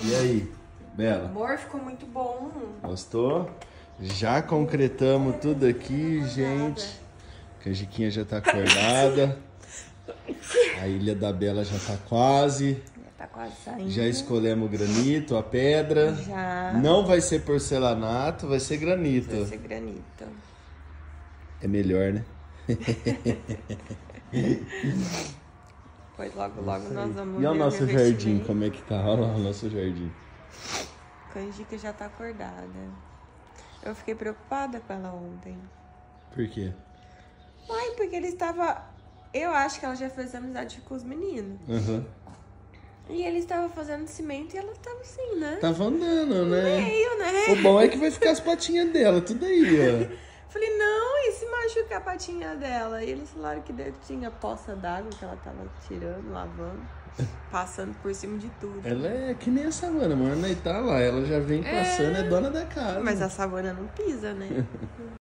E aí, Bela? Amor, ficou muito bom. Gostou? Já concretamos tudo aqui, gente. A Canjiquinha já tá acordada. A Ilha da Bela já tá quase. Já tá quase saindo. Já escolhemos o granito, a pedra. Já. Não vai ser porcelanato, vai ser granito. Vai ser granito. É melhor, né? Pois logo, logo nós vamos E o nosso jardim, como é que tá? Olha lá o nosso jardim. Canjica já tá acordada. Eu fiquei preocupada com ela ontem. Por quê? Ai, porque ele estava. Eu acho que ela já fez amizade com os meninos. Aham. E ele estava fazendo cimento e ela estava assim, né? Tava andando, né? Meio, né? O bom é que vai ficar as patinhas dela, tudo aí, ó. Falei, não, e se machucar a patinha dela? E eles falaram que tinha poça d'água que ela tava tirando, lavando, passando por cima de tudo. Ela é que nem a Savana, mano. Aí tá lá, ela já vem passando, é, dona da casa. Mas a savana não pisa, né?